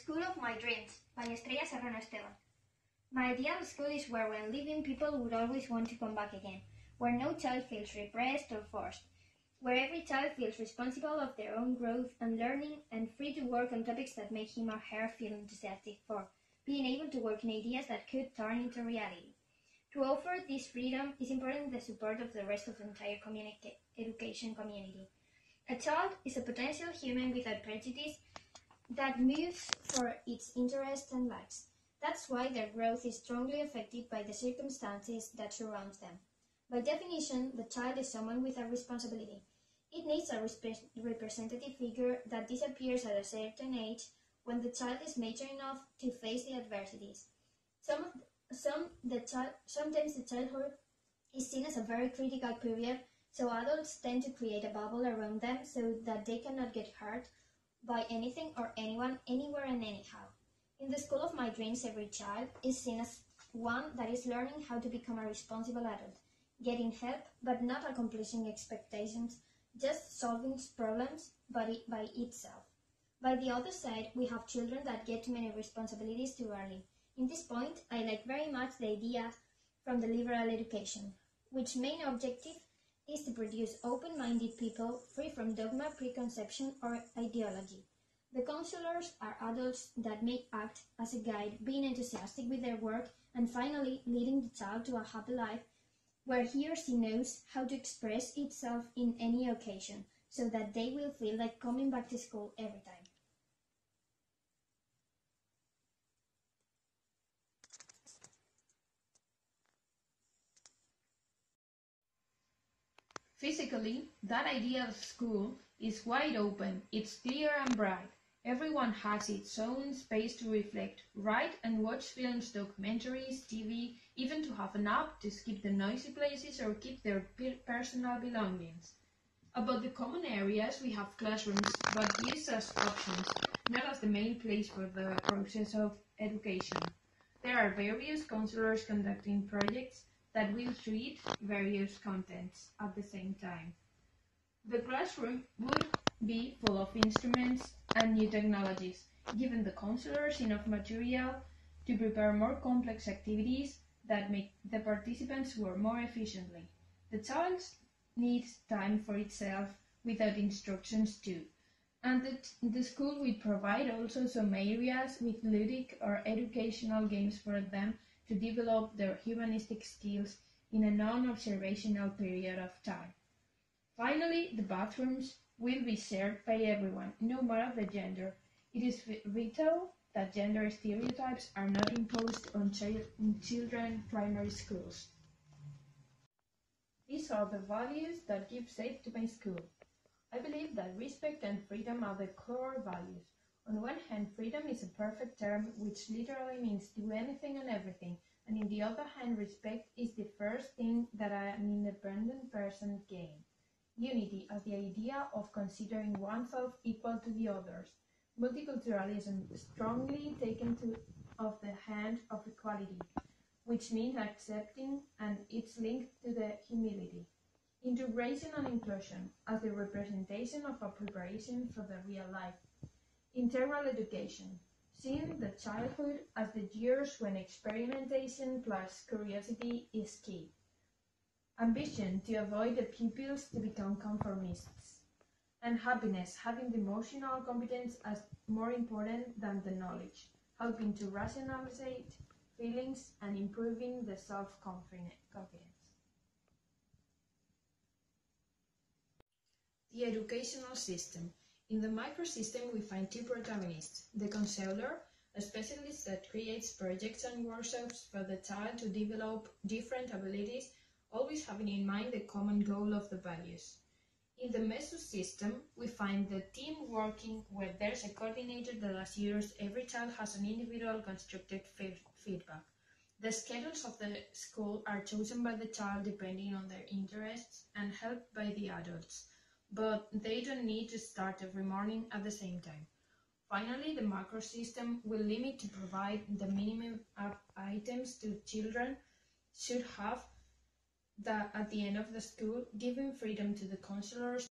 School of My Dreams by Estrella Serrano Esteban. My ideal school is where, when leaving, people would always want to come back again, where no child feels repressed or forced, where every child feels responsible of their own growth and learning and free to work on topics that make him or her feel enthusiastic for being able to work in ideas that could turn into reality. To offer this freedom is important the support of the rest of the entire education community. A child is a potential human without prejudice that moves for its interests and likes. That's why their growth is strongly affected by the circumstances that surround them. By definition, the child is someone with a responsibility. It needs a representative figure that disappears at a certain age when the child is mature enough to face the adversities. Some, of some the child, sometimes the childhood is seen as a very critical period, so adults tend to create a bubble around them so that they cannot get hurt by anything or anyone, anywhere and anyhow. In the school of my dreams, every child is seen as one that is learning how to become a responsible adult, getting help but not accomplishing expectations, just solving problems by, by itself. By the other side, we have children that get too many responsibilities too early. In this point, I like very much the idea from the liberal education, which main objective is to produce open-minded people free from dogma, preconception, or ideology. The counselors are adults that may act as a guide, being enthusiastic with their work, and finally leading the child to a happy life where he or she knows how to express itself in any occasion, so that they will feel like coming back to school every time. Physically, that idea of school is wide open, it's clear and bright. Everyone has its own space to reflect, write and watch films, documentaries, TV, even to have a nap to skip the noisy places or keep their personal belongings. About the common areas, we have classrooms, but used as options, not as the main place for the process of education. There are various counselors conducting projects that will treat various contents at the same time. The classroom would be full of instruments and new technologies, giving the counselors enough material to prepare more complex activities that make the participants work more efficiently. The child needs time for itself without instructions too. And the, the school will provide also some areas with ludic or educational games for them to develop their humanistic skills in a non-observational period of time. Finally, the bathrooms will be shared by everyone, no matter the gender. It is vital that gender stereotypes are not imposed on children primary schools. These are the values that give shape to my school. I believe that respect and freedom are the core values. On one hand, freedom is a perfect term which literally means do anything and everything, and in the other hand, respect is the first thing that an independent person gains. Unity as the idea of considering oneself equal to the others. Multiculturalism strongly taken to of the hand of equality, which means accepting and it's linked to the humility. Integration and inclusion as the representation of a preparation for the real life. Integral education, seeing the childhood as the years when experimentation plus curiosity is key. Ambition to avoid the pupils to become conformists. And happiness, having the emotional competence as more important than the knowledge, helping to rationalize feelings and improving the self-confidence. The educational system in the microsystem, we find two protagonists, the counselor, a specialist that creates projects and workshops for the child to develop different abilities, always having in mind the common goal of the values. In the mesosystem, we find the team working where there's a coordinator that assures every child has an individual constructed feedback. The schedules of the school are chosen by the child depending on their interests and helped by the adults but they don't need to start every morning at the same time. Finally, the macro system will limit to provide the minimum items to children should have at the end of the school, giving freedom to the counselors